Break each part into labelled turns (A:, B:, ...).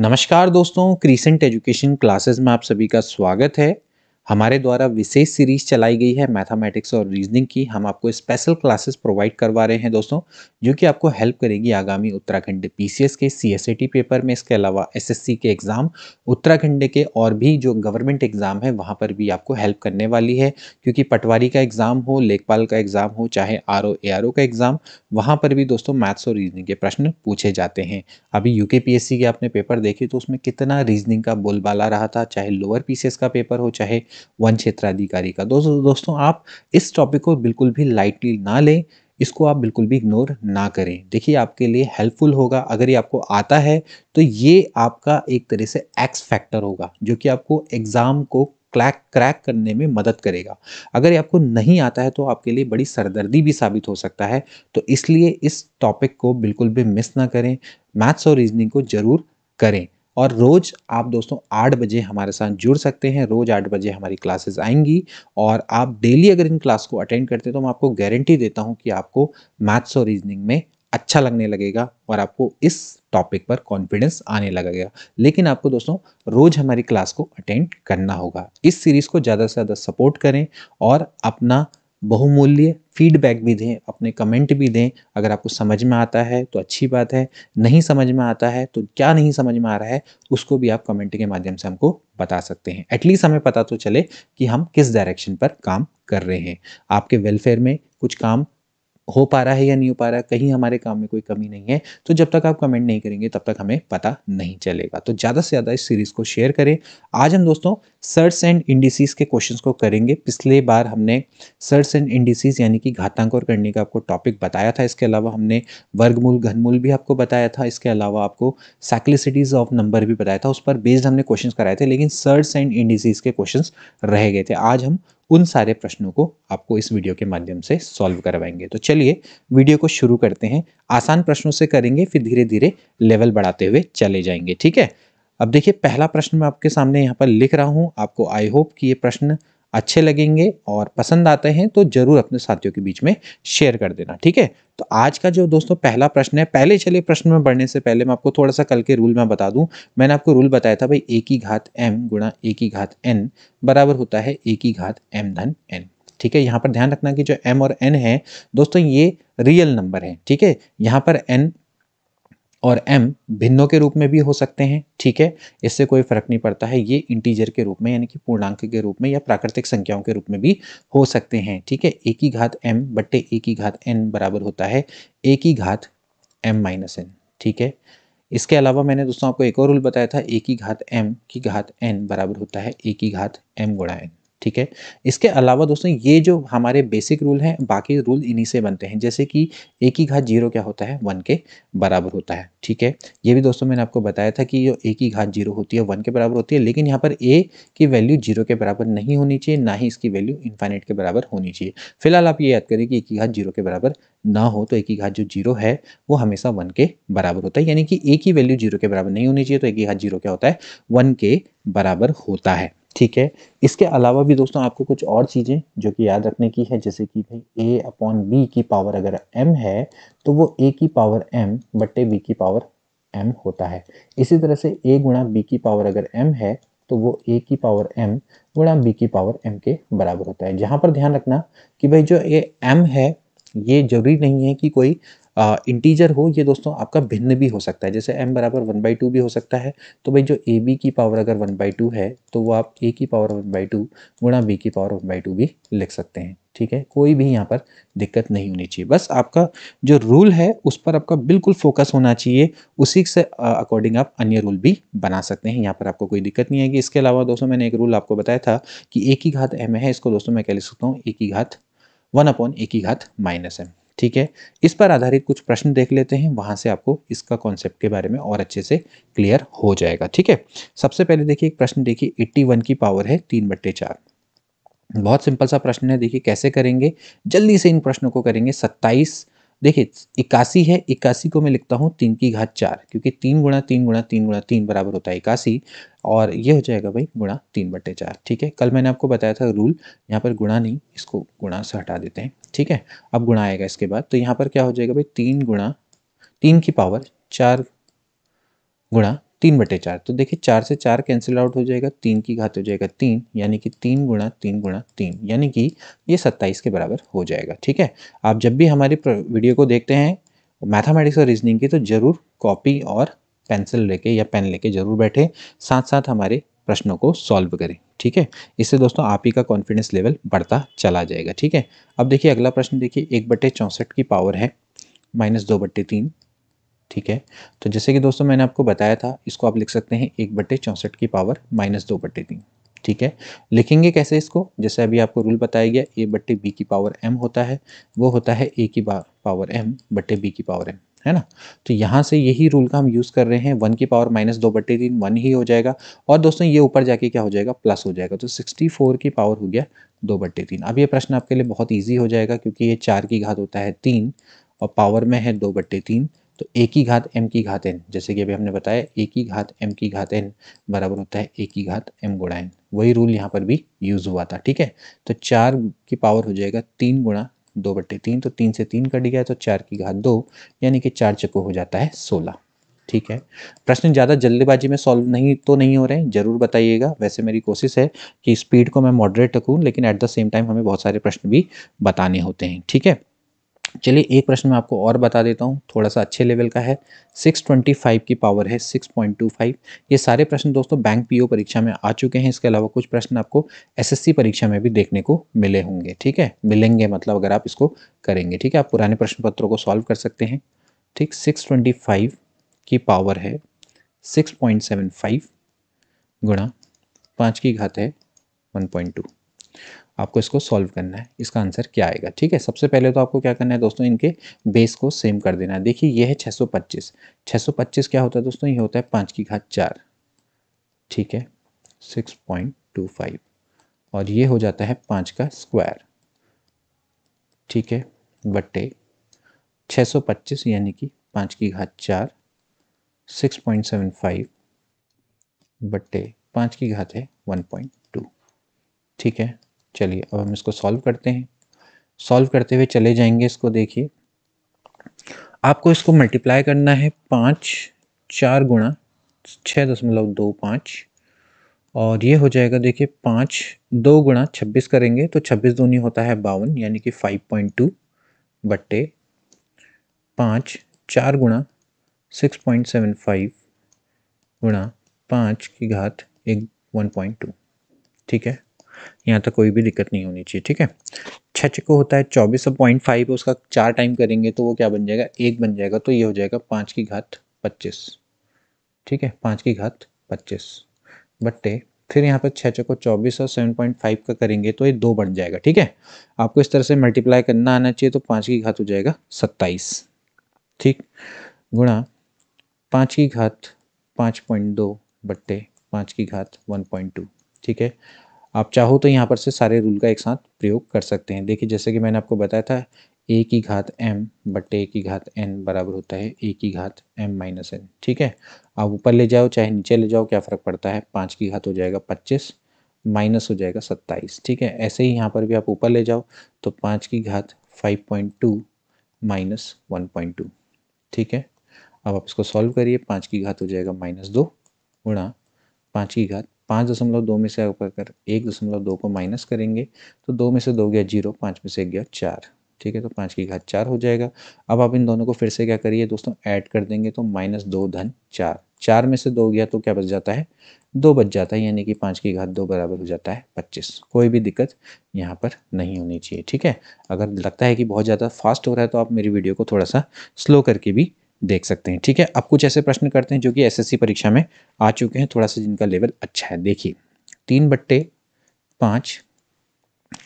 A: नमस्कार दोस्तों crescent education classes में आप सभी का स्वागत है। हमारे द्वारा विशेष सीरीज़ चलाई गई है मैथमेटिक्स और रीजनिंग की। हम आपको स्पेशल क्लासेस प्रोवाइड करवा रहे हैं दोस्तों, जो कि आपको हेल्प करेगी आगामी उत्तराखंड पीसीएस के सीएसएटी पेपर में, इसके अलावा एसएससी के एग्ज़ाम उत्तराखंड के और भी जो गवर्नमेंट एग्ज़ाम है, वहाँ पर भी आपको हेल्प करने वाली है। क्योंकि पटवारी का एग्ज़ाम हो, लेखपाल का एग्ज़ाम हो, चाहे आर ओ का एग्ज़ाम वहाँ पर भी दोस्तों मैथ्स और रीजनिंग के प्रश्न पूछे जाते हैं। अभी यू के आपने पेपर देखे तो उसमें कितना रीजनिंग का बोलबाला रहा था, चाहे लोअर पीसीएस का पेपर हो, चाहे वन क्षेत्राधिकारी का। दोस्तों दोस्तों, आप इस टॉपिक को बिल्कुल भी लाइटली ना लें, इसको आप बिल्कुल भी इग्नोर ना करें। देखिए, आपके लिए हेल्पफुल होगा, अगर ये आपको आता है तो ये आपका एक तरह से एक्स फैक्टर होगा, जो कि आपको एग्ज़ाम को क्रैक क्रैक करने में मदद करेगा। अगर ये आपको नहीं आता है तो आपके लिए बड़ी सरदर्दी भी साबित हो सकता है तो इसलिए इस टॉपिक को बिल्कुल भी मिस ना करें। मैथ्स और रीजनिंग को ज़रूर करें। और रोज़ आप दोस्तों आठ बजे हमारे साथ जुड़ सकते हैं, रोज़ आठ बजे हमारी क्लासेस आएँगी और आप डेली अगर इन क्लास को अटेंड करते हैं तो मैं आपको गारंटी देता हूँ कि आपको मैथ्स और रीजनिंग में अच्छा लगने लगेगा और आपको इस टॉपिक पर कॉन्फिडेंस आने लगेगा। लेकिन आपको दोस्तों रोज हमारी क्लास को अटेंड करना होगा। इस सीरीज़ को ज़्यादा से ज़्यादा सपोर्ट करें और अपना बहुमूल्य फीडबैक भी दें, अपने कमेंट भी दें। अगर आपको समझ में आता है तो अच्छी बात है। नहीं समझ में आता है तो क्या नहीं समझ में आ रहा है, उसको भी आप कमेंट के माध्यम से हमको बता सकते हैं। एटलीस्ट हमें पता तो चले कि हम किस डायरेक्शन पर काम कर रहे हैं। आपके वेलफेयर में कुछ काम हो पा रहा है या नहीं हो पा रहा है कहीं हमारे काम में कोई कमी नहीं है तो जब तक आप कमेंट नहीं करेंगे, तब तक हमें पता नहीं चलेगा। तो ज़्यादा से ज़्यादा इस सीरीज़ को शेयर करें। आज हम दोस्तों सर्च एंड इंडिसीज के क्वेश्चन को करेंगे। पिछले बार हमने सर्च एंड इंडिसीज यानी कि घातांक और करने का आपको टॉपिक बताया था। इसके अलावा हमने वर्गमूल, घनमूल भी आपको बताया था। इसके अलावा आपको सैक्लिसिटीज़ ऑफ़ नंबर भी बताया था। उस पर बेस्ड हमने क्वेश्चन कराए थे, लेकिन सर्च एंड इंडिसीज के क्वेश्चन रह गए थे। आज हम उन सारे प्रश्नों को आपको इस वीडियो के माध्यम से सॉल्व करवाएँगे। तो चलिए, वीडियो को शुरू करते हैं। आसान प्रश्नों से करेंगे, फिर धीरे धीरे लेवल बढ़ाते हुए चले जाएँगे, ठीक है? अब देखिए, पहला प्रश्न मैं आपके सामने यहाँ पर लिख रहा हूँ। आपको आई होप कि ये प्रश्न अच्छे लगेंगे और पसंद आते हैं तो ज़रूर अपने साथियों के बीच में शेयर कर देना, ठीक है? तो आज का जो दोस्तों पहला प्रश्न है, पहले चलिए प्रश्न में बढ़ने से पहले मैं आपको थोड़ा सा कल के रूल में बता दूँ। मैंने आपको रूल बताया था भाई ए की घात एम गुणा ए की घात एन बराबर होता है ए की घात एम धन एन ठीक है? यहाँ पर ध्यान रखना कि जो एम और एन है, दोस्तों ये रियल नंबर है, ठीक है? यहाँ पर एन और m भिन्नों के रूप में भी हो सकते हैं, ठीक है? इससे कोई फ़र्क नहीं पड़ता है, ये इंटीजर के रूप में, यानी कि पूर्णांक के रूप में या प्राकृतिक संख्याओं के रूप में भी हो सकते हैं, ठीक है? एक ही घात m बट्टे एक ही घात n बराबर होता है एक ही घात m माइनस एन ठीक है? इसके अलावा मैंने दोस्तों आपको एक और रूल बताया था एक ही घात m की घात n बराबर होता है एक ही घात m गुणा एन ठीक है? इसके अलावा दोस्तों, ये जो हमारे बेसिक रूल हैं, बाकी रूल इन्हीं से बनते हैं। जैसे कि एक ही घात ज़ीरो क्या होता है? वन के बराबर होता है, ठीक है? ये भी दोस्तों मैंने आपको बताया था कि जो एक ही घात ज़ीरो होती है वन के बराबर होती है, लेकिन यहाँ पर ए की वैल्यू ज़ीरो के बराबर नहीं होनी चाहिए, ना ही इसकी वैल्यू इन्फाइनेट के बराबर होनी चाहिए। फ़िलहाल आप ये याद करें कि एक ही घात ज़ीरो के बराबर ना हो तो एक ही घात जो ज़ीरो है, वो हमेशा वन के बराबर होता है। यानी कि एक ही वैल्यू ज़ीरो के बराबर नहीं होनी चाहिए तो एक ही घात ज़ीरो क्या होता है? वन के बराबर होता है। ठीक है? इसके अलावा भी दोस्तों आपको कुछ और चीज़ें जो कि याद रखने की है, जैसे कि भाई ए अपॉन बी की पावर अगर एम है तो वो ए की पावर एम बट्टे बी की पावर एम होता है। इसी तरह से ए गुणा बी की पावर अगर एम है तो वो ए की पावर एम गुणा बी की पावर एम के बराबर होता है। जहाँ पर ध्यान रखना कि भाई जो ये एम है, ये ज़रूरी नहीं है कि कोई इंटीजर हो, ये दोस्तों आपका भिन्न भी हो सकता है। जैसे m बराबर वन बाई टू भी हो सकता है। तो भाई जो ए बी की पावर अगर वन बाई टू है तो वो आप ए की पावर वन बाई टू गुणा बी की पावर वन बाई टू भी लिख सकते हैं। ठीक है? कोई भी यहाँ पर दिक्कत नहीं होनी चाहिए। बस आपका जो रूल है, उस पर आपका बिल्कुल फोकस होना चाहिए। उसी से अकॉर्डिंग आप अन्य रूल भी बना सकते हैं। यहाँ पर आपको कोई दिक्कत नहीं आएगी। इसके अलावा दोस्तों मैंने एक रूल आपको बताया था कि एक ही घात एम है। इसको दोस्तों मैं कह सकता हूँ एक ही घात वन अपॉन एक ही घात माइनस एम ठीक है? इस पर आधारित कुछ प्रश्न देख लेते हैं, वहाँ से आपको इसका कॉन्सेप्ट के बारे में और अच्छे से क्लियर हो जाएगा, ठीक है? सबसे पहले देखिए, एक प्रश्न देखिए एट्टी वन की पावर है, तीन बट्टे चार। बहुत सिंपल सा प्रश्न है, देखिए कैसे करेंगे? जल्दी से इन प्रश्नों को करेंगे, सत्ताईस देखिए, इक्यासी है, इक्यासी को मैं लिखता हूँ तीन की घात चार, क्योंकि तीन गुणा तीन गुणा तीन गुणा तीन बराबर होता है इक्यासी, और ये हो जाएगा भाई गुणा तीन बटे चार, ठीक है? कल मैंने आपको बताया था रूल, यहाँ पर गुणा नहीं, इसको गुणा से हटा देते हैं, ठीक है? अब गुणा आएगा इसके बाद तो यहाँ पर क्या हो जाएगा भाई, तीन गुणा, तीन की पावर चार गुणा तीन बटे चार। तो देखिए, चार से चार कैंसिल आउट हो जाएगा, तीन की घात हो जाएगा तीन, यानी कि तीन गुणा तीन गुणा तीन, यानी कि ये सत्ताईस के बराबर हो जाएगा, ठीक है? आप जब भी हमारी वीडियो को देखते हैं मैथमेटिक्स और रीजनिंग की तो ज़रूर कॉपी और पेंसिल लेके या पेन लेके ज़रूर बैठे साथ साथ हमारे प्रश्नों को सॉल्व करें, ठीक है? इससे दोस्तों, आप ही का कॉन्फिडेंस लेवल बढ़ता चला जाएगा, ठीक है? अब देखिए, अगला प्रश्न देखिए, एक बट्टे चौंसठ की पावर है माइनस दो बट्टे तीन ठीक है? तो जैसे कि दोस्तों मैंने आपको बताया था, इसको आप लिख सकते हैं एक बट्टे चौंसठ की पावर माइनस दो बट्टे तीन, ठीक है? लिखेंगे कैसे इसको? जैसे अभी आपको रूल बताया गया ए बट्टे बी की पावर एम होता है, वो होता है ए की पावर एम बट्टे बी की पावर एम है ना? तो यहाँ से यही रूल का हम यूज़ कर रहे हैं वन की पावर माइनस दो बट्टे तीन वन ही हो जाएगा। और दोस्तों ये ऊपर जाके क्या हो जाएगा? प्लस हो जाएगा। तो सिक्सटी फोर की पावर हो गया दो बट्टे तीन। अब ये प्रश्न आपके लिए बहुत ईजी हो जाएगा, क्योंकि ये चार की घात होता है तीन और पावर में है दो बट्टे तीन। तो ए की घात एम की घात एन जैसे कि अभी हमने बताया ए की घात एम की घात एन बराबर होता है ए की घात एम गुणा एन वही रूल यहाँ पर भी यूज़ हुआ था, ठीक है? तो चार की पावर हो जाएगा तीन गुणा दो बट्टे तीन तो तीन से तीन कट गया तो चार की घात दो, यानी कि चार चक्को हो जाता है सोलह, ठीक है? प्रश्न ज़्यादा जल्दीबाजी में सॉल्व नहीं तो नहीं हो रहे हैं, ज़रूर बताइएगा। वैसे मेरी कोशिश है कि स्पीड को मैं मॉडरेट रखूँ, लेकिन एट द सेम टाइम हमें बहुत सारे प्रश्न भी बताने होते हैं, ठीक है? चलिए एक प्रश्न मैं आपको और बता देता हूँ। थोड़ा सा अच्छे लेवल का है। 625 की पावर है 6.25 ये सारे प्रश्न दोस्तों बैंक पीओ परीक्षा में आ चुके हैं। इसके अलावा कुछ प्रश्न आपको एसएससी परीक्षा में भी देखने को मिले होंगे, ठीक है? मिलेंगे मतलब अगर आप इसको करेंगे, ठीक है? आप पुराने प्रश्न पत्रों को सॉल्व कर सकते हैं। ठीक सिक्स की पावर है सिक्स गुणा पाँच की घात है वन आपको इसको सॉल्व करना है। इसका आंसर क्या आएगा? ठीक है, सबसे पहले तो आपको क्या करना है दोस्तों, इनके बेस को सेम कर देना है। देखिए ये है 625 625 क्या होता है दोस्तों? ये होता है पाँच की घात चार। ठीक है 6.25 और ये हो जाता है पाँच का स्क्वायर ठीक है बट्टे 625 यानी कि पाँच की घात चार 6.75 बट्टे पाँच की घात है 1.2 ठीक है चलिए, अब हम इसको सॉल्व करते हैं। सॉल्व करते हुए चले जाएँगे इसको, देखिए। आपको इसको मल्टीप्लाई करना है पाँच, चार गुणा छः दशमलव दो पाँच, और ये हो जाएगा, देखिए, पाँच, दो गुणा छब्बीस करेंगे तो छब्बीस दूनी होता है बावन, यानी कि फाइव पॉइंट टू बट्टे पाँच, चार गुणा सिक्स पॉइंट सेवन फाइव गुणा पाँच की घात एक वन पॉइंट टू ठीक है? यहाँ तक कोई भी दिक्कत नहीं होनी चाहिए, ठीक है? छः को होता है, चौबीस पॉइंट फाइव उसका चार टाइम करेंगे तो वो क्या बन जाएगा? एक बन जाएगा तो ये हो जाएगा पाँच की घात पच्चीस, ठीक है? पाँच की घात पच्चीस। बट्टे फिर यहाँ पर छः चको चौबीस और सेवन पॉइंट फाइव का करेंगे तो ये दो बन जाएगा, ठीक है? आपको इस तरह से मल्टीप्लाई करना आना चाहिए तो पाँच की घात हो जाएगा सत्ताईस, ठीक? गुणा पाँच की घात पाँच पॉइंट दो बट्टे पाँच की घात वन पॉइंट टू, ठीक है? आप चाहो तो यहाँ पर से सारे रूल का एक साथ प्रयोग कर सकते हैं। देखिए, जैसे कि मैंने आपको बताया था ए की घात एम बट्टे ए की घात एन बराबर होता है ए की घात एम माइनस एन ठीक है? आप ऊपर ले जाओ, चाहे नीचे ले जाओ, क्या फ़र्क पड़ता है? पाँच की घात हो जाएगा पच्चीस माइनस हो जाएगा सत्ताईस, ठीक है? ऐसे ही यहाँ पर भी आप ऊपर ले जाओ तो पाँच की घात five point two minus one point two ठीक है? अब आप इसको सॉल्व करिए, पाँच की घात हो जाएगा माइनस दो गुणा पाँच की घात पाँच दशमलव दो में से अगर एक दशमलव दो को माइनस करेंगे तो दो में से दो गया ज़ीरो, पाँच में से गया चार। ठीक है तो पाँच की घात चार हो जाएगा। अब आप इन दोनों को फिर से क्या करिए दोस्तों, ऐड कर देंगे तो माइनस दो धन चार। चार में से दो गया तो क्या बच जाता है? दो बच जाता है, यानी कि पाँच की घात दो बराबर हो जाता है पच्चीस। कोई भी दिक्कत यहाँ पर नहीं होनी चाहिए। ठीक है, अगर लगता है कि बहुत ज़्यादा फास्ट हो रहा है तो आप मेरी वीडियो को थोड़ा सा स्लो करके भी देख सकते हैं, ठीक है? अब कुछ ऐसे प्रश्न करते हैं जो कि एसएससी परीक्षा में आ चुके हैं, थोड़ा सा जिनका लेवल अच्छा है। देखिए, तीन बट्टे पाँच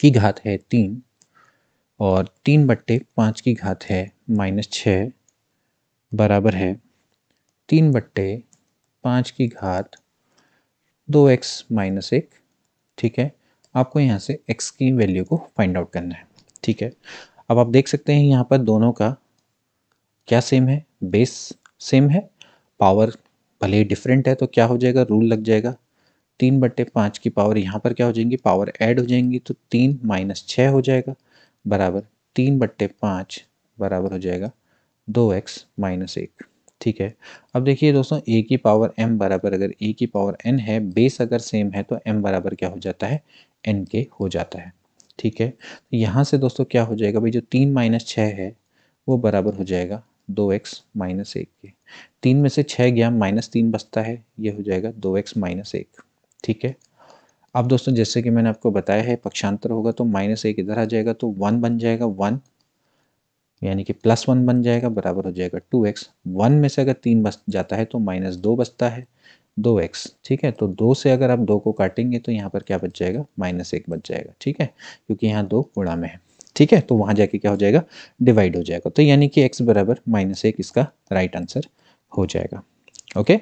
A: की घात है तीन और तीन बट्टे पाँच की घात है माइनस छः बराबर है तीन बट्टे पाँच की घात दो एक्स माइनस एक, ठीक है? आपको यहाँ से एक्स की वैल्यू को फाइंड आउट करना है, ठीक है? अब आप देख सकते हैं यहाँ पर दोनों का क्या सेम है? बेस सेम है पावर भले ही डिफरेंट है तो क्या हो जाएगा? रूल लग जाएगा। तीन बट्टे पाँच की पावर यहाँ पर क्या हो जाएँगी? पावर ऐड हो जाएँगी तो तीन माइनस छः हो जाएगा। बराबर तीन बट्टे पाँच बराबर हो जाएगा दो एक्स माइनस एक। ठीक है? अब देखिए दोस्तों ए की पावर एम बराबर अगर ए की पावर एन है बेस अगर सेम है तो एम बराबर क्या हो जाता है? एन के हो जाता है। ठीक है? तो यहाँ से दोस्तों क्या हो जाएगा? भाई जो तीन माइनस छः है, वो बराबर हो जाएगा दो एक्स माइनस एक के। तीन में से छः गया, माइनस तीन बचता है, ये हो जाएगा दो एक्स माइनस एक। ठीक है? अब दोस्तों, जैसे कि मैंने आपको बताया है, पक्षांतर होगा तो माइनस एक इधर आ जाएगा तो वन बन जाएगा वन। यानी कि प्लस वन बन जाएगा, बराबर हो जाएगा टू एक्स। वन में से अगर तीन बच जाता है तो माइनस दो बचता है, दो एक्स। ठीक है? तो दो से अगर आप दो को काटेंगे तो यहाँ पर क्या बच जाएगा? माइनस एक बच जाएगा। ठीक है? क्योंकि यहाँ दो गुणा में है। ठीक है? तो वहाँ जाके क्या हो जाएगा? डिवाइड हो जाएगा। तो यानी कि एक्स बराबर माइनस एक इसका राइट आंसर हो जाएगा। ओके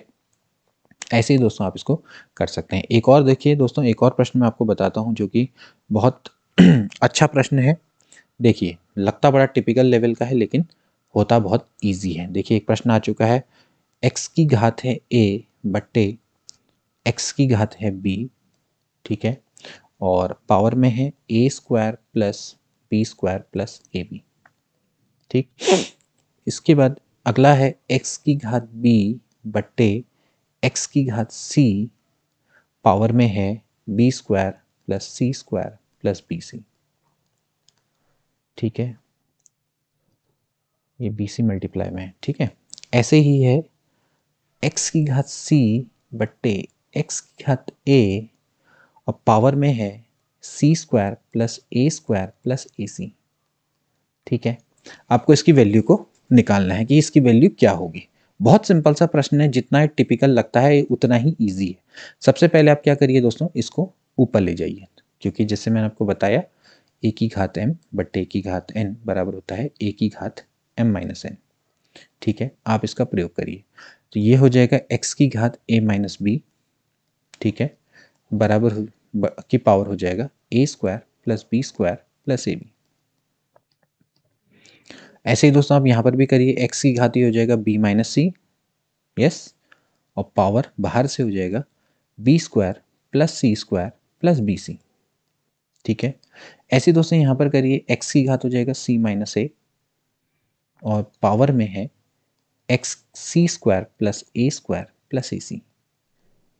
A: ऐसे ही दोस्तों आप इसको कर सकते हैं। एक और देखिए दोस्तों, एक और प्रश्न मैं आपको बताता हूँ जो कि बहुत अच्छा प्रश्न है। देखिए, लगता बड़ा टिपिकल लेवल का है, लेकिन होता बहुत ईजी है। देखिए, एक प्रश्न आ चुका है। एक्स की घात है ए बट्टे एक्स की घात है बी ठीक है? और पावर में है A square plus B square plus A B ठीक? इसके बाद अगला है एक्स की घात बी बट्टे एक्स की घात सी पावर में है B square plus C square plus B C ठीक है? ये बी सी मल्टीप्लाई में है, ठीक है? ऐसे ही है एक्स की घात सी बट्टे एक्स की घात ए और पावर में है C square plus A square plus A C. ठीक है? आपको इसकी वैल्यू को निकालना है कि इसकी वैल्यू क्या होगी। बहुत सिंपल सा प्रश्न है, जितना टिपिकल लगता है, उतना ही ईजी है। सबसे पहले आप क्या करिए दोस्तों, इसको ऊपर ले जाइए, क्योंकि जैसे मैंने आपको बताया, ए की घात एम बट ए की घात एन बराबर होता है ए की घात एम माइनस एन ठीक है? आप इसका प्रयोग करिए। तो ये हो जाएगा एक्स की घात ए माइनस बी ठीक है? बराबर की पावर हो जाएगा A square plus B square plus A B ऐसे ही दोस्तों आप यहाँ पर भी करिए एक्स की घात हो जाएगा बी माइनस सी यस और पावर बाहर से हो जाएगा B square plus C square plus B C ठीक है? ऐसे दोस्तों यहाँ पर करिए एक्स की घात हो जाएगा सी माइनस ए और पावर में है X C square plus A square plus A C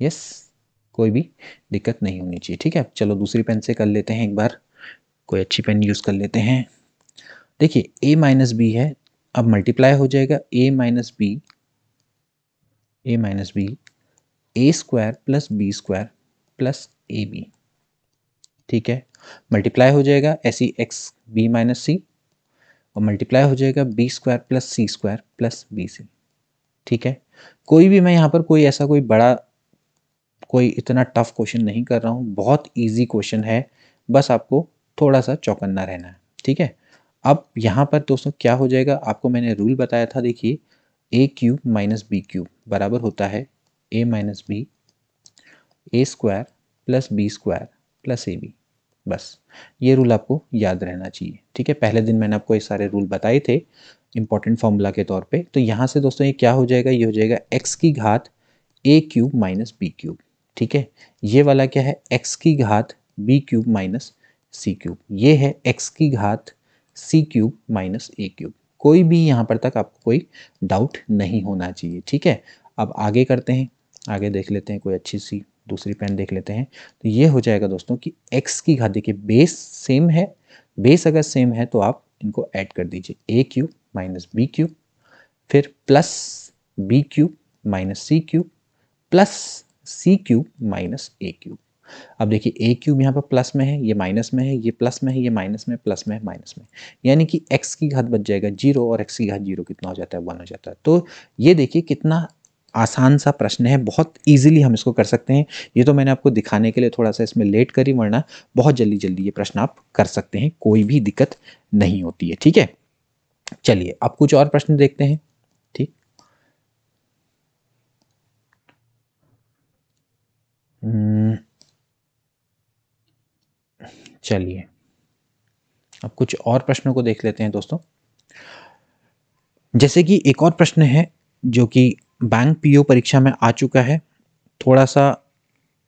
A: yes कोई भी दिक्कत नहीं होनी चाहिए। ठीक है? चलो दूसरी पेन से कर लेते हैं एक बार। कोई अच्छी पेन यूज़ कर लेते हैं। देखिए ए माइनस बी है, अब मल्टीप्लाई हो जाएगा। A minus B A minus B A square plus B square plus A B ठीक है? मल्टीप्लाई हो जाएगा, ऐसी एक्स बी माइनस सी और मल्टीप्लाई हो जाएगा B square plus C square plus B C ठीक है? कोई भी मैं यहाँ पर कोई ऐसा कोई बड़ा कोई इतना टफ क्वेश्चन नहीं कर रहा हूँ। बहुत ईजी क्वेश्चन है। बस आपको थोड़ा सा चौकन्ना रहना है। ठीक है? अब यहाँ पर दोस्तों क्या हो जाएगा? आपको मैंने रूल बताया था, देखिए A cube minus B cube बराबर होता है A minus B A square plus B square plus A B बस, ये रूल आपको याद रहना चाहिए। ठीक है? पहले दिन मैंने आपको ये सारे रूल बताए थे इंपॉर्टेंट फॉर्मूला के तौर पे। तो यहाँ से दोस्तों ये क्या हो जाएगा? ये हो जाएगा एक्स की घात A cube minus B cube ठीक है? ये वाला क्या है? एक्स की घात B cube minus C cube ये है एक्स की घात C cube minus A cube कोई भी यहाँ पर तक आपको कोई डाउट नहीं होना चाहिए, ठीक है? अब आगे करते हैं। आगे देख लेते हैं, कोई अच्छी सी दूसरी पेन देख लेते हैं। तो ये हो जाएगा दोस्तों कि x की घात, देखिए बेस सेम है। बेस अगर सेम है तो आप इनको ऐड कर दीजिए। A cube minus B cube फिर plus B cube minus C cube plus C cube minus A cube. अब देखिए, ए क्यूब यहाँ पर प्लस में है, ये माइनस में है, ये प्लस में है, ये माइनस में, प्लस में है माइनस में। यानी कि एक्स की घात बच जाएगा ज़ीरो और एक्स की घात ज़ीरो कितना हो जाता है? वन हो जाता है। तो ये देखिए कितना आसान सा प्रश्न है, बहुत इजीली हम इसको कर सकते हैं। ये तो मैंने आपको दिखाने के लिए थोड़ा सा इसमें लेट करी, वरना बहुत जल्दी जल्दी ये प्रश्न आप कर सकते हैं, कोई भी दिक्कत नहीं होती है, ठीक है? चलिए, अब कुछ और प्रश्न देखते हैं ठीक हम्म, चलिए। अब कुछ और प्रश्नों को देख लेते हैं दोस्तों। जैसे कि एक और प्रश्न है जो कि बैंक पीओ परीक्षा में आ चुका है। थोड़ा सा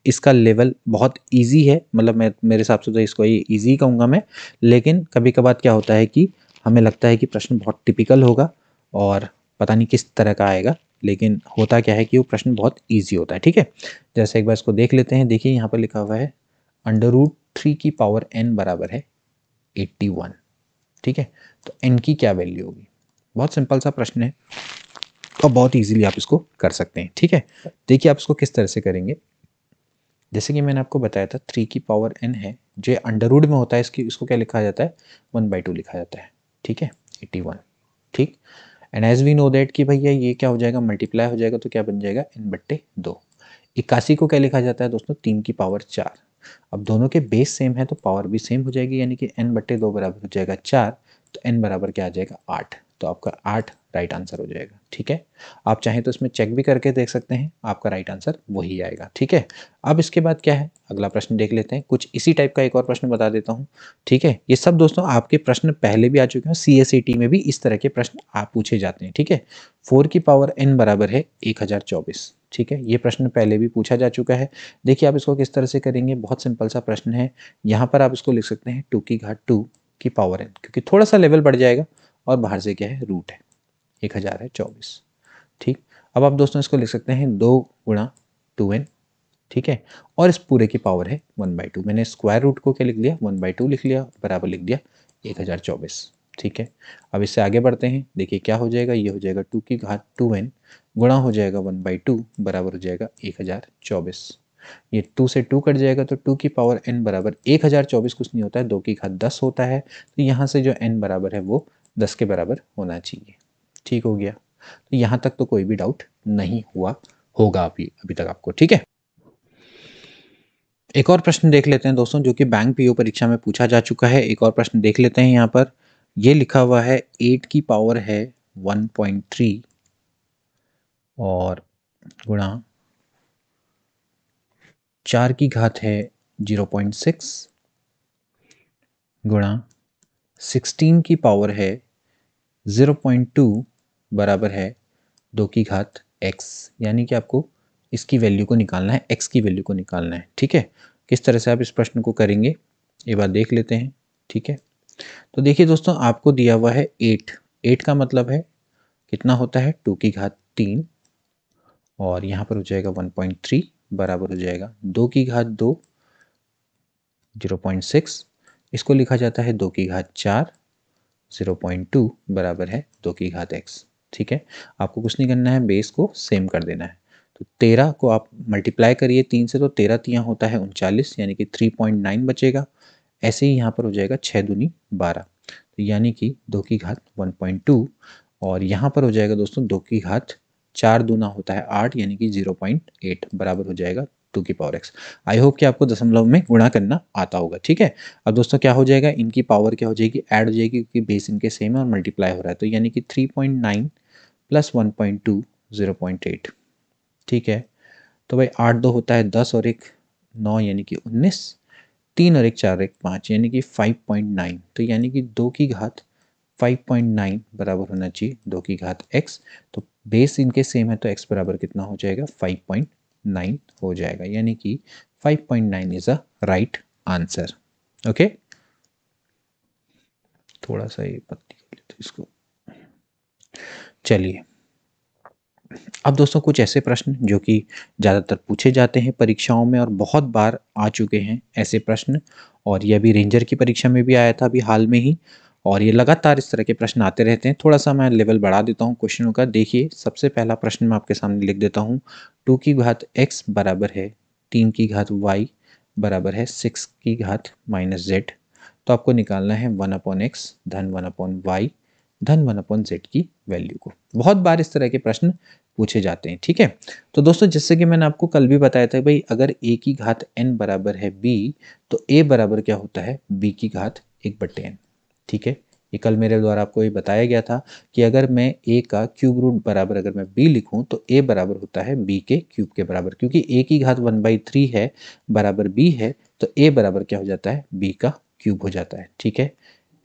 A: इसका लेवल बहुत इजी है मतलब मैं, मेरे हिसाब से तो इसको ये इजी कहूँगा मैं। लेकिन कभी कभार क्या होता है कि हमें लगता है कि प्रश्न बहुत टिपिकल होगा और पता नहीं किस तरह का आएगा। लेकिन होता क्या है कि वो प्रश्न बहुत ईजी होता है, ठीक है? जैसे एक बार इसको देख लेते हैं। देखिए, यहाँ पर लिखा हुआ है अंडर रूट थ्री की पावर एन बराबर है एट्टी वन ठीक है? तो एन की क्या वैल्यू होगी? बहुत सिंपल सा प्रश्न है और बहुत इजीली आप इसको कर सकते हैं, ठीक है? देखिए, आप इसको किस तरह से करेंगे। जैसे कि मैंने आपको बताया था थ्री की पावर एन है, जो अंडर रूड में होता है, इसकी, इसको क्या लिखा जाता है? वन बाई टू लिखा जाता है, ठीक है? एट्टी वन ठीक? And as we know that कि भैया ये क्या हो जाएगा? मल्टीप्लाई हो जाएगा तो क्या बन जाएगा? एन बट्टे दो। इक्यासी को क्या लिखा जाता है दोस्तों? तीन की पावर चार। अब दोनों के बेस सेम है तो पावर भी सेम हो जाएगी, यानी कि एन बट्टे दो बराबर हो जाएगा चार तो एन बराबर क्या आ जाएगा? आठ। तो आपका आठ राइट आंसर हो जाएगा, ठीक है? आप चाहें तो इसमें चेक भी करके देख सकते हैं, आपका राइट आंसर वही आएगा, ठीक है? अब इसके बाद क्या है? अगला प्रश्न देख लेते हैं। कुछ इसी टाइप का एक और प्रश्न बता देता हूँ, ठीक है? ये सब दोस्तों, आपके प्रश्न पहले भी आ चुके हैं सी एस में भी इस तरह के प्रश्न आप पूछे जाते हैं, ठीक है? फोर की पावर एन बराबर है एक हज़ार चौबीस, ठीक है? ये प्रश्न पहले भी पूछा जा चुका है। देखिए, आप इसको किस तरह से करेंगे? बहुत सिंपल सा प्रश्न है। यहाँ पर आप इसको लिख सकते हैं टू की घाट टू की पावर एन क्योंकि थोड़ा सा लेवल बढ़ जाएगा और बाहर से क्या है? रूट है। एक हज़ार है चौबीस। ठीक? अब आप दोस्तों इसको लिख सकते हैं दो गुणा टू एन। ठीक है? और इस पूरे की पावर है वन बाई टू। मैंने स्क्वायर रूट को क्या लिख लिया? वन बाई टू लिख लिया, बराबर लिख दिया एक हज़ार चौबीस। ठीक है? अब इससे आगे बढ़ते हैं। देखिए क्या हो जाएगा? ये हो जाएगा टू की घात टू एन गुणा हो जाएगा वन बाई टू, बराबर हो जाएगा एक हज़ार चौबीस। ये टू से टू कट जाएगा तो टू की पावर एन बराबर एक हज़ार चौबीस कुछ नहीं होता है, दो की घात दस होता है। तो यहाँ से जो एन बराबर है वो दस के बराबर होना चाहिए। ठीक हो गया। तो यहाँ तक तो कोई भी डाउट नहीं हुआ होगा अभी अभी तक आपको, ठीक है? एक और प्रश्न देख लेते हैं दोस्तों, जो कि बैंक पीओ परीक्षा में पूछा जा चुका है। एक और प्रश्न देख लेते हैं यहाँ पर। ये लिखा हुआ है, एट की पावर है वन पॉइंट थ्री और गुणा चार की घात है ज़ीरो पॉइंट सिक्स गुणा सिक्सटीन की पावर है ज़ीरो पॉइंट टू बराबर है दो की घात x, यानी कि आपको इसकी वैल्यू को निकालना है, x की वैल्यू को निकालना है, ठीक है? किस तरह से आप इस प्रश्न को करेंगे, ये बात देख लेते हैं, ठीक है? तो देखिए दोस्तों, आपको दिया हुआ है एट एट का मतलब है कितना होता है? टू की घात तीन, और यहाँ पर हो जाएगा वन पॉइंट थ्री बराबर हो जाएगा दो की घात दो ज़ीरो पॉइंट सिक्स इसको लिखा जाता है दो की घात चार ज़ीरो पॉइंट टू बराबर है दो की घात एक्स ठीक है? आपको कुछ नहीं करना है बेस को सेम कर देना है। तो तेरह को आप मल्टीप्लाई करिए, तीन से तो तेरह तियाँ होता है उनचालीस, यानी कि थ्री पॉइंट नाइन बचेगा। ऐसे ही यहाँ पर हो जाएगा छः दूनी बारह। तो यानी कि दो की घात वन पॉइंट टू और यहाँ पर हो जाएगा दोस्तों दो की घात चार दूना होता है आठ, यानी कि ज़ीरो पॉइंट एट बराबर हो जाएगा टू की पावर एक्स आई होप कि आपको दशमलव में गुणा करना आता होगा, ठीक है? अब दोस्तों क्या हो जाएगा? इनकी पावर क्या हो जाएगी? ऐड हो जाएगी क्योंकि बेस इनके सेम है और मल्टीप्लाई हो रहा है। तो यानी कि three point nine plus one point two, zero point eight. ठीक है? तो भाई आठ दो होता है दस और एक नौ, यानी कि उन्नीस। तीन और एक चार, एक पाँच, यानी कि फाइव पॉइंट नाइन। तो यानी कि दो की घात फाइव पॉइंट नाइन बराबर होना चाहिए, दो की घात एक्स। तो बेस इनके सेम है तो एक्स बराबर कितना हो जाएगा? फाइव पॉइंट नाइन हो जाएगा। यानी कि five point nine is a right answer. Okay? थोड़ा सा ये पत्ती कर लेते इसको। चलिए। अब दोस्तों कुछ ऐसे प्रश्न जो कि ज़्यादातर पूछे जाते हैं परीक्षाओं में और बहुत बार आ चुके हैं ऐसे प्रश्न, और ये अभी रेंजर की परीक्षा में भी आया था अभी हाल में ही, और ये लगातार इस तरह के प्रश्न आते रहते हैं। थोड़ा सा मैं लेवल बढ़ा देता हूँ क्वेश्चनों का। देखिए, सबसे पहला प्रश्न मैं आपके सामने लिख देता हूँ। टू की घात एक्स बराबर है, तीन की घात वाई बराबर है, सिक्स की घात माइनस जेड। तो आपको निकालना है वन अपॉन एक्स, धन वन अपॉन वाई धन वन अपॉन जेड की वैल्यू को। बहुत बार इस तरह के प्रश्न पूछे जाते हैं, ठीक है? तो दोस्तों, जैसे कि मैंने आपको कल भी बताया था भाई, अगर ए की घात एन बराबर है बी तो ए बराबर क्या होता है? बी की घात एक बट्टे एन ठीक है? ये कल मेरे द्वारा आपको ये बताया गया था कि अगर मैं ए का क्यूब रूट बराबर अगर मैं बी लिखूं तो ए बराबर होता है बी के क्यूब के बराबर। क्योंकि ए की घात वन बाई थ्री है, बराबर बी है तो ए बराबर क्या हो जाता है? बी का क्यूब हो जाता है, ठीक है?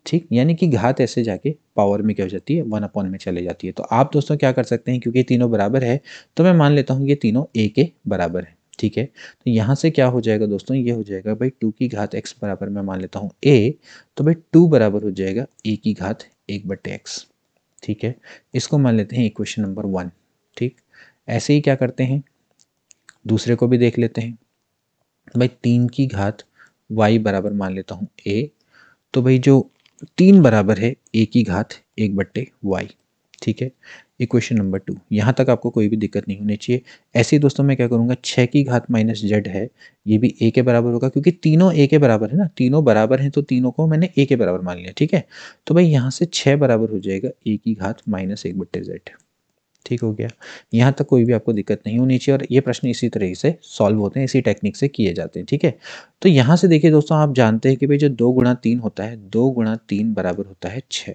A: ठीक, यानी कि घात ऐसे जाके पावर में क्या हो जाती है? वन अपॉन में चले जाती है। तो आप दोस्तों क्या कर सकते हैं, क्योंकि तीनों बराबर है तो मैं मान लेता हूँ ये तीनों ए के बराबर है, ठीक है? तो यहाँ से क्या हो जाएगा दोस्तों? ये हो जाएगा भाई टू की घात एक्स बराबर मैं मान लेता हूँ ए तो भाई टू बराबर हो जाएगा ए की घात एक बट्टे एक्स ठीक है? इसको मान लेते हैं इक्वेशन नंबर वन ठीक? ऐसे ही क्या करते हैं? दूसरे को भी देख लेते हैं। भाई तीन की घात y बराबर मान लेता हूँ a तो भाई जो तीन बराबर है, एक की घात, एक बट्टे वाई ठीक है? इक्वेशन नंबर टू यहाँ तक आपको कोई भी दिक्कत नहीं होनी चाहिए। ऐसे ही दोस्तों मैं क्या करूँगा छः की घात माइनस जेड है, ये भी ए के बराबर होगा, क्योंकि तीनों ए के बराबर है ना। तीनों बराबर हैं तो तीनों को मैंने ए के बराबर मान लिया, ठीक है? तो भाई यहाँ से छः बराबर हो जाएगा ए की घात माइनस एक बट्टे जेड ठीक हो गया। यहाँ तक कोई भी आपको दिक्कत नहीं होनी चाहिए और ये प्रश्न इसी तरह से सॉल्व होते हैं, इसी टेक्निक से किए जाते हैं, ठीक है? तो यहाँ से देखिए दोस्तों, आप जानते हैं कि भाई जो दो गुणा तीन होता है, दो गुणा तीन बराबर होता है छः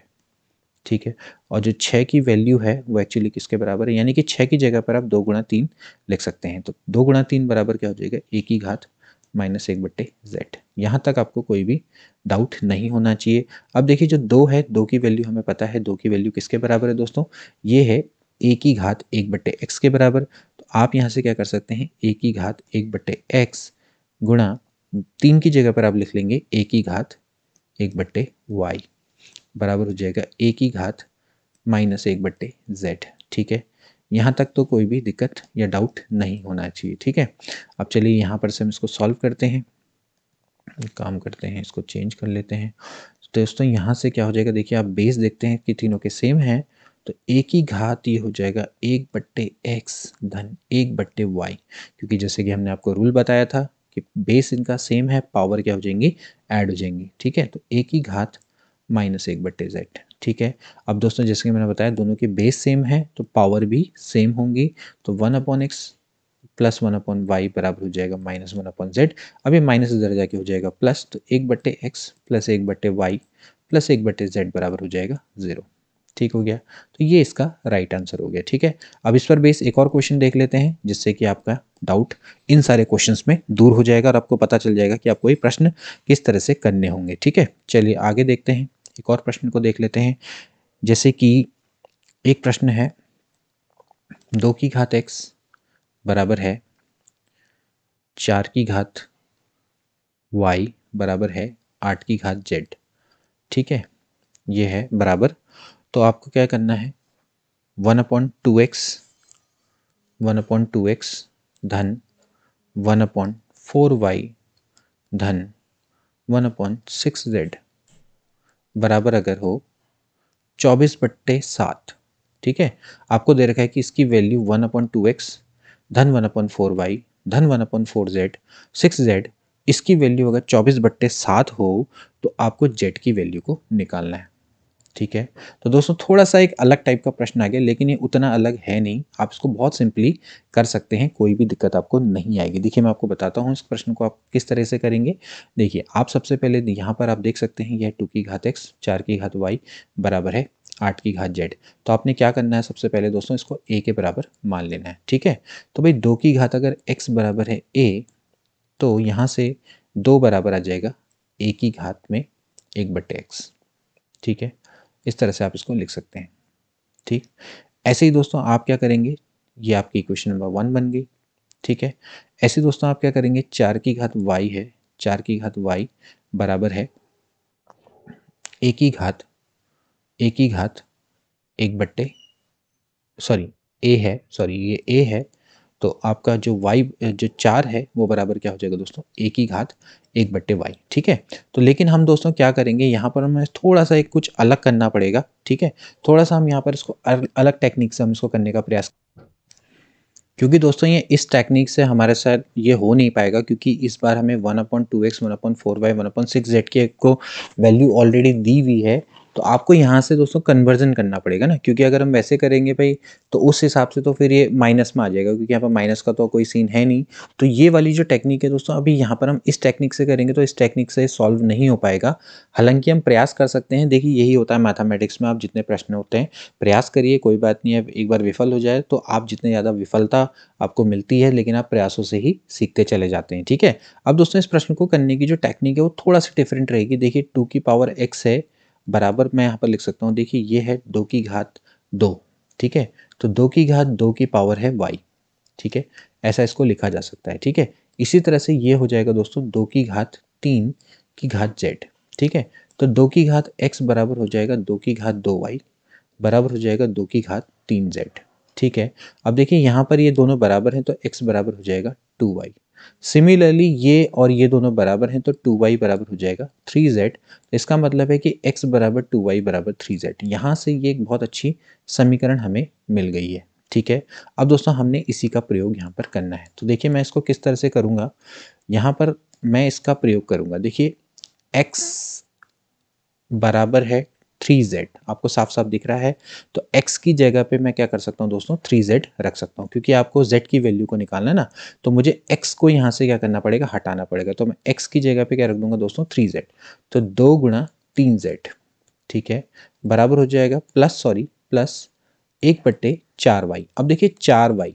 A: ठीक है? और जो छः की वैल्यू है, वो एक्चुअली किसके बराबर है? यानी कि छः की जगह पर आप दो गुणा तीन लिख सकते हैं। तो दो गुणा तीन बराबर क्या हो जाएगा? एक ही घात माइनस एक बट्टे जेड यहाँ तक आपको कोई भी डाउट नहीं होना चाहिए। अब देखिए जो दो है, दो की वैल्यू हमें पता है, दो की वैल्यू किसके बराबर है दोस्तों? ये है ए की घात एक बट्टे एक्स के बराबर तो आप यहाँ से क्या कर सकते हैं ए की घात एक बट्टे एक्स गुणा तीन की जगह पर आप लिख लेंगे ए की घात एक बट्टे वाई बराबर हो जाएगा ए की घात माइनस एक बट्टे जेड ठीक है? यहाँ तक तो कोई भी दिक्कत या डाउट नहीं होना चाहिए, ठीक है? अब चलिए यहाँ पर से हम इसको सॉल्व करते हैं काम करते हैं, इसको चेंज कर लेते हैं। तो दोस्तों यहाँ से क्या हो जाएगा, देखिए आप बेस देखते हैं कि तीनों के सेम हैं तो एक ही घात ये हो जाएगा, एक बट्टे एक्स धन, एक बट्टे वाई क्योंकि जैसे कि हमने आपको रूल बताया था कि बेस इनका सेम है पावर क्या हो जाएँगी? ऐड हो जाएँगी, ठीक है? तो एक ही घात माइनस एक बट्टे जेड ठीक है? अब दोस्तों, जैसे कि मैंने बताया, दोनों की बेस सेम है तो पावर भी सेम होंगी। तो one upon X plus one upon Y बराबर हो जाएगा माइनस वन अपॉन जेड अब ये माइनस इधर जाके हो जाएगा प्लस तो एक बट्टे एक्स प्लस एक बट्टे वाई प्लस एक बट्टे जेड बराबर हो जाएगा ज़ीरो ठीक हो गया। तो ये इसका राइट आंसर हो गया, ठीक है? अब इस पर बेस एक और क्वेश्चन देख लेते हैं, जिससे कि आपका डाउट इन सारे क्वेश्चंस में दूर हो जाएगा और आपको पता चल जाएगा कि आपको ये प्रश्न किस तरह से करने होंगे, ठीक है? चलिए आगे देखते हैं, एक और प्रश्न को देख लेते हैं। जैसे कि एक प्रश्न है, दो की घात एक्स बराबर है चार की घात वाई बराबर है आठ की घात जेड ठीक है? ये है बराबर तो आपको क्या करना है? One upon two X, one upon two X धन, वन अपॉइंट फोर वाई धन, वन अपॉइंट सिक्स जेड बराबर अगर हो चौबीस बट्टे सात। ठीक है? आपको दे रखा है कि इसकी value one upon two X, धन वन अपॉइंट फोर वाई, धन one upon four Z, six Z, इसकी वैल्यू अगर चौबीस बट्टे सात हो तो आपको जेड की वैल्यू को निकालना है। ठीक है? तो दोस्तों थोड़ा सा एक अलग टाइप का प्रश्न आ गया, लेकिन ये उतना अलग है नहीं। आप इसको बहुत सिंपली कर सकते हैं, कोई भी दिक्कत आपको नहीं आएगी। देखिए, मैं आपको बताता हूँ इस प्रश्न को आप किस तरह से करेंगे। देखिए, आप सबसे पहले यहाँ पर आप देख सकते हैं, यह टू की घात एक्स, चार की घात वाई बराबर है, आठ की घात जेड। तो आपने क्या करना है सबसे पहले दोस्तों, इसको ए के बराबर मान लेना है, ठीक है? तो भाई, दो की घात अगर एक्स बराबर है ए तो यहाँ से दो बराबर आ जाएगा, ए की घात में एक बट्टे एक्स, ठीक है? इस तरह से आप इसको लिख सकते हैं। ठीक? ऐसे ही दोस्तों आप क्या करेंगे? ये आपकी इक्वेशन नंबर वन बन गई। ठीक है? ऐसे दोस्तों आप क्या करेंगे? चार की घात वाई है। चार की घात वाई बराबर है। एक ही घात, एक ही घात एक बट्टे सॉरी ए है सॉरी ये ए है तो आपका जो वाई जो चार है, वो बराबर क्या हो जाएगा दोस्तों? एक ही घात एक बट्टे वाई ठीक है? तो लेकिन हम दोस्तों क्या करेंगे? यहाँ पर हमें थोड़ा सा एक कुछ अलग करना पड़ेगा, ठीक है? थोड़ा सा हम यहाँ पर इसको अलग टेक्निक से हम इसको करने का प्रयास क्योंकि दोस्तों ये इस टेक्निक से हमारे साथ ये हो नहीं पाएगा क्योंकि इस बार हमें one upon two X one upon four Y one upon six Z की को वैल्यू ऑलरेडी दी हुई है। तो आपको यहाँ से दोस्तों कन्वर्जन करना पड़ेगा ना, क्योंकि अगर हम वैसे करेंगे भाई तो उस हिसाब से तो फिर ये माइनस में आ जाएगा, क्योंकि यहाँ पर माइनस का तो कोई सीन है नहीं। तो ये वाली जो टेक्निक है दोस्तों, अभी यहाँ पर हम इस टेक्निक से करेंगे तो इस टेक्निक से सॉल्व नहीं हो पाएगा। हालाँकि हम प्रयास कर सकते हैं, देखिए यही होता है मैथामेटिक्स में, आप जितने प्रश्न होते हैं, प्रयास करिए, कोई बात नहीं है एक बार विफल हो जाए तो आप जितने ज़्यादा विफलता आपको मिलती है, लेकिन आप प्रयासों से ही सीखते चले जाते हैं, ठीक है? अब दोस्तों इस प्रश्न को करने की जो टेक्निक है, वो थोड़ा सा डिफरेंट रहेगी। देखिए टू की पावर एक्स है बराबर मैं यहाँ पर लिख सकता हूँ, देखिए ये है दो की घात दो, ठीक है? तो दो की घात दो की पावर है वाई ठीक है? ऐसा इसको लिखा जा सकता है, ठीक है? इसी तरह से ये हो जाएगा दोस्तों, दो की घात तीन की घात जेड ठीक है? तो दो की घात एक्स बराबर हो जाएगा दो की घात दो वाई बराबर हो जाएगा दो की घात तीन जेड ठीक है? अब देखिए यहाँ पर ये दोनों बराबर हैं तो एक्स बराबर हो जाएगा टू वाई सिमिलरली ये और ये दोनों बराबर हैं तो टू वाई बराबर हो जाएगा थ्री जेड इसका मतलब है कि x बराबर टू वाई बराबर थ्री जेड यहाँ से ये एक बहुत अच्छी समीकरण हमें मिल गई है, ठीक है? अब दोस्तों, हमने इसी का प्रयोग यहाँ पर करना है। तो देखिए, मैं इसको किस तरह से करूँगा? यहाँ पर मैं इसका प्रयोग करूँगा। देखिए, x बराबर है थ्री जेड आपको साफ़ साफ़ दिख रहा है। तो x की जगह पे मैं क्या कर सकता हूँ दोस्तों? थ्री जेड रख सकता हूँ, क्योंकि आपको z की वैल्यू को निकालना है ना तो मुझे x को यहाँ से क्या करना पड़ेगा? हटाना पड़ेगा। तो मैं x की जगह पे क्या रख दूँगा दोस्तों? थ्री जेड तो दो गुणा तीन जेड ठीक है? बराबर हो जाएगा प्लस सॉरी प्लस एक बट्टे चार वाई अब देखिए चार वाई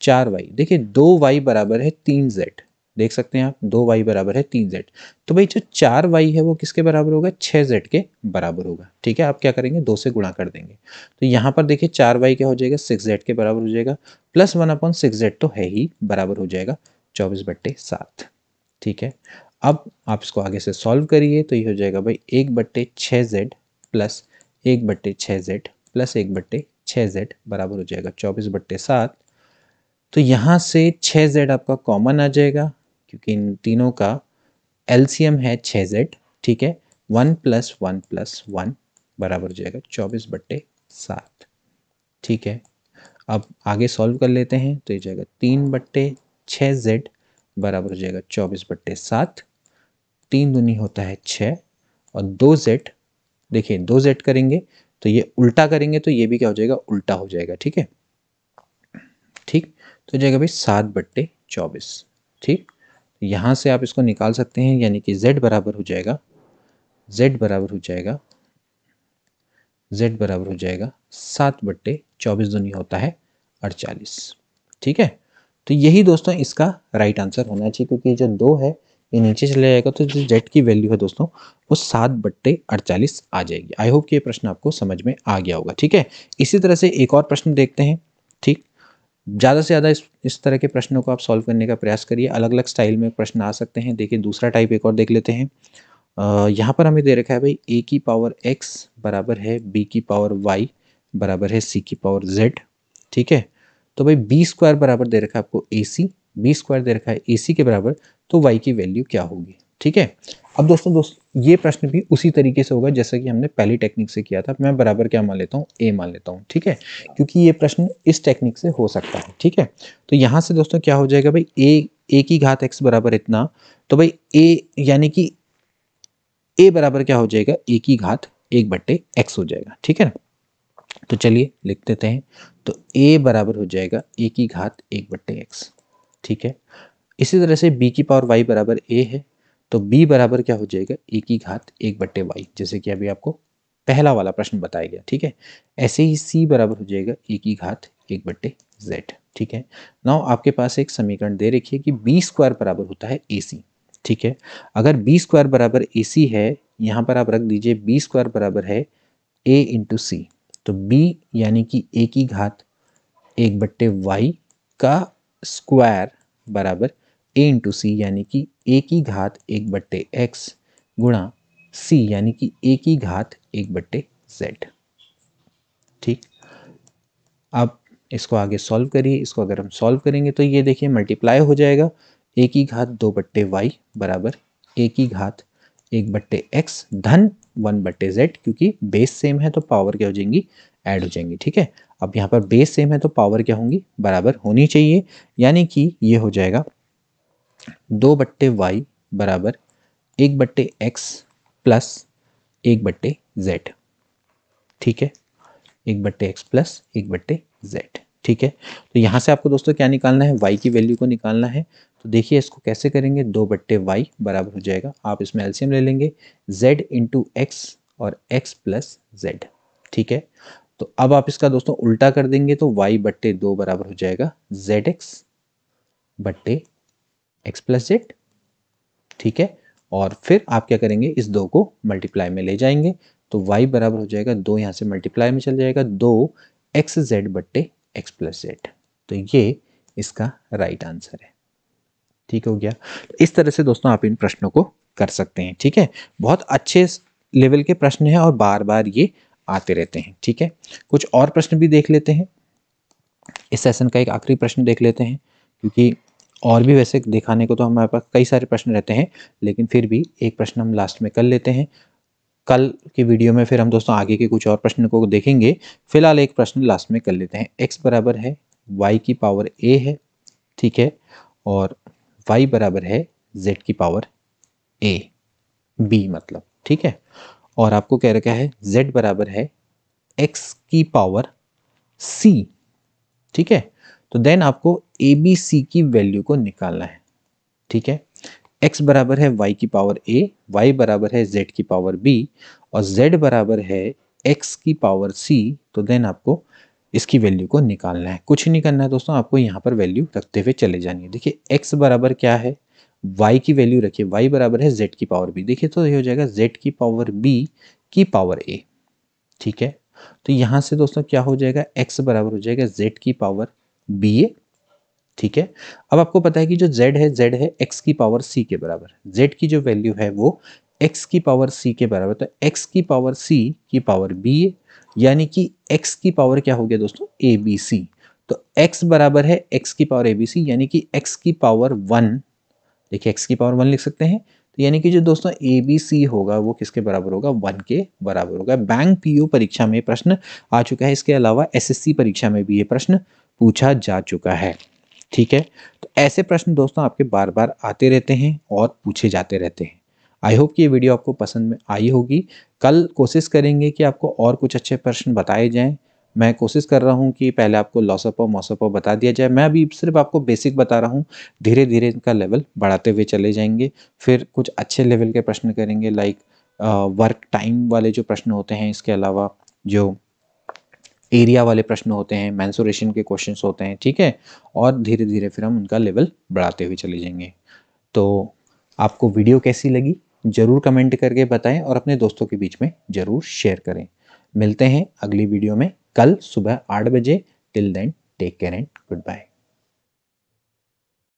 A: चार वाई देखिए दो वाई बराबर है तीन जेड देख सकते हैं आप, दो वाई बराबर है तीन जेड तो भाई जो चार वाई है वो किसके बराबर होगा? छः जेड के बराबर होगा। ठीक है, आप क्या करेंगे? दो से गुणा कर देंगे। तो यहाँ पर देखिए चार वाई क्या हो जाएगा? सिक्स जेड के बराबर हो जाएगा। Plus one upon six Z तो है ही बराबर हो जाएगा चौबीस बट्टे सात। ठीक है, अब आप इसको आगे से सॉल्व करिए तो ये हो जाएगा भाई एक बट्टे छः जेड प्लस एक बट्टे छः जेड प्लस एक बट्टे छः जेड बराबर हो जाएगा चौबीस बट्टे सात। तो यहाँ से छः जेड आपका कॉमन आ जाएगा। क्योंकि इन तीनों का एलसीएम है छः जेड ठीक है? One plus one plus one बराबर हो जाएगा चौबीस बट्टे सात, ठीक है? अब आगे सॉल्व कर लेते हैं तो ये जाएगा तीन बट्टे छः जेड बराबर हो जाएगा चौबीस बट्टे सात। तीन दुनी होता है छः और दो जेड देखिए दो जेड करेंगे तो ये उल्टा करेंगे तो ये भी क्या हो जाएगा? उल्टा हो जाएगा, ठीक है? ठीक तो जाएगा भाई सात बट्टे चौबीस, ठीक? यहाँ से आप इसको निकाल सकते हैं, यानी कि z बराबर हो जाएगा, z बराबर हो जाएगा, z बराबर हो जाएगा सात बट्टे चौबीस दुनी होता है अड़चालीस। ठीक है? तो यही दोस्तों इसका राइट आंसर होना चाहिए, क्योंकि जो दो है, ये नीचे चले जाएगा तो जो जेड की वैल्यू है दोस्तों, वो सात बट्टे अड़चालीस आ जाएगी। आई होप कि ये प्रश्न आपको समझ में आ गया होगा। ठीक है? इसी तरह से एक और प्रश्न देखते हैं। ठीक? ज़्यादा से ज़्यादा इस इस तरह के प्रश्नों को आप सॉल्व करने का प्रयास करिए। अलग अलग स्टाइल में प्रश्न आ सकते हैं। देखिए, दूसरा टाइप एक और देख लेते हैं। यहाँ पर हमें दे रखा है भाई ए की पावर एक्स बराबर है बी की पावर वाई बराबर है सी की पावर जेड ठीक है? तो भाई बी स्क्वायर बराबर दे रखा है आपको ए सी बी स्क्वायर दे रखा है ए सी के बराबर तो वाई की वैल्यू क्या होगी? ठीक है? अब दोस्तों, दोस्त, ये प्रश्न भी उसी तरीके से होगा जैसा कि हमने पहली टेक्निक से किया था। मैं बराबर क्या मान लेता हूँ? ए मान लेता हूँ, ठीक है? क्योंकि ये प्रश्न इस टेक्निक से हो सकता है, ठीक है? तो यहाँ से दोस्तों क्या हो जाएगा भाई? ए ए की घात एक्स बराबर इतना तो भाई ए यानी कि ए बराबर क्या हो जाएगा? ए की घात एक बट्टे एक्स हो जाएगा, ठीक है ना? तो चलिए लिख देते हैं। तो ए बराबर हो जाएगा ए की घात एक बट्टे एक्स ठीक है? इसी तरह से बी की पावर वाई बराबर ए है तो b बराबर क्या हो जाएगा? ए की घात एक बट्टे वाई जैसे कि अभी आपको पहला वाला प्रश्न बताया गया, ठीक है? ऐसे ही c बराबर हो जाएगा ए की घात एक बट्टे जेड ठीक है? नाउ आपके पास एक समीकरण दे रखिए कि बी स्क्वायर बराबर होता है ए सी ठीक है? अगर बी स्क्वायर बराबर ए सी है, यहाँ पर आप रख दीजिए बी स्क्वायर बराबर है ए इंटू सी तो b यानी कि ए की घात एक बट्टे वाई का स्क्वायर बराबर ए इंटू सी यानी कि ए की घात एक बट्टे एक्स गुणा सी यानी कि ए की घात एक बट्टे जेड ठीक? अब इसको आगे सॉल्व करिए। इसको अगर हम सॉल्व करेंगे तो ये देखिए मल्टीप्लाई हो जाएगा। ए की घात दो बट्टे वाई बराबर। ए की घात एक बट्टे एक्स धन वन बट्टे जेड क्योंकि बेस सेम है तो पावर क्या हो जाएँगी? ऐड हो जाएँगी। ठीक है? अब यहाँ पर बेस सेम है तो पावर क्या होंगी? बराबर होनी चाहिए। यानी कि ये हो जाएगा दो बट्टे वाई बराबर एक बट्टे एक्स प्लस एक बट्टे जेड ठीक है? एक बट्टे एक्स प्लस एक बट्टे जेड ठीक है? तो यहाँ से आपको दोस्तों क्या निकालना है? वाई की वैल्यू को निकालना है। तो देखिए इसको कैसे करेंगे? दो बट्टे वाई बराबर हो जाएगा। आप इसमें एल्सियम ले लेंगे। जेड इंटू एक्स और एक्स प्लस जेड ठीक है? तो अब आप इसका दोस्तों उल्टा कर देंगे तो वाई बट्टे दो बराबर हो जाएगा। जेड एक्स बट्टे एक्स प्लस जेड ठीक है? और फिर आप क्या करेंगे? इस दो को मल्टीप्लाई में ले जाएँगे। तो वाई बराबर हो जाएगा दो, यहाँ से मल्टीप्लाई में चल जाएगा दो एक्स जेड बट्टे एक्स प्लस जेड तो ये इसका राइट आंसर है। ठीक हो गया? तो इस तरह से दोस्तों आप इन प्रश्नों को कर सकते हैं, ठीक है? बहुत अच्छे लेवल के प्रश्न हैं और बार बार ये आते रहते हैं, ठीक है? कुछ और प्रश्न भी देख लेते हैं। इस सेशन का एक आखिरी प्रश्न देख लेते हैं, क्योंकि और भी वैसे दिखाने को तो हमारे पास कई सारे प्रश्न रहते हैं, लेकिन फिर भी एक प्रश्न हम लास्ट में कर लेते हैं। कल की वीडियो में फिर हम दोस्तों आगे के कुछ और प्रश्न को देखेंगे। फ़िलहाल एक प्रश्न लास्ट में कर लेते हैं। X बराबर है, y की पावर a है, ठीक है? और y बराबर है, z की पावर a, b मतलब ठीक है? और आपको कह रखा है, z बराबर है, x की पावर c, ठीक है? तो देन आपको ए बी सी की वैल्यू को निकालना है। ठीक है? एक्स बराबर है वाई की पावर ए वाई बराबर है जेड की पावर बी और जेड बराबर है एक्स की पावर सी तो देन आपको इसकी वैल्यू को निकालना है। कुछ नहीं करना है दोस्तों, आपको यहाँ पर वैल्यू रखते हुए चले जानी है। देखिए, x बराबर क्या है? वाई की वैल्यू रखिए। वाई बराबर है जेड की पावर बी देखिए तो ये हो जाएगा जेड की पावर बी की पावर ए ठीक है? तो यहाँ से दोस्तों क्या हो जाएगा? एक्स बराबर हो जाएगा जेड की पावर बी ए, ठीक है? अब आपको पता है कि जो z है z है x की पावर c के बराबर z की जो वैल्यू है वो x की पावर c के बराबर तो x की पावर c की पावर b है यानी कि x की पावर क्या हो गया दोस्तों? ए बी सी तो x बराबर है x की पावर ए बी सी यानी कि x की पावर वन देखिए, x की पावर वन लिख सकते हैं। तो यानी कि जो दोस्तों ए बी सी होगा, वो किसके बराबर होगा? वन के बराबर होगा। बैंक पीओ परीक्षा में प्रश्न आ चुका है। इसके अलावा एसएससी परीक्षा में भी ये प्रश्न पूछा जा चुका है। ठीक है? तो ऐसे प्रश्न दोस्तों आपके बार बार आते रहते हैं और पूछे जाते रहते हैं। आई होप कि ये वीडियो आपको पसंद में आई होगी। कल कोशिश करेंगे कि आपको और कुछ अच्छे प्रश्न बताए जाएँ। मैं कोशिश कर रहा हूँ कि पहले आपको लॉसअपो मौसअपो बता दिया जाए। मैं अभी सिर्फ़ आपको बेसिक बता रहा हूँ। धीरे धीरे इनका लेवल बढ़ाते हुए चले जाएँगे। फिर कुछ अच्छे लेवल के प्रश्न करेंगे, लाइक वर्क टाइम वाले जो प्रश्न होते हैं, इसके अलावा जो एरिया वाले प्रश्न होते हैं मैंसोरेशन के क्वेश्चंस होते हैं, ठीक है? और धीरे धीरे फिर हम उनका लेवल बढ़ाते हुए चले जाएँगे। तो आपको वीडियो कैसी लगी? ज़रूर कमेंट करके बताएँ और अपने दोस्तों के बीच में ज़रूर शेयर करें। मिलते हैं अगली वीडियो में कल सुबह आठ बजे। Till then take care and goodbye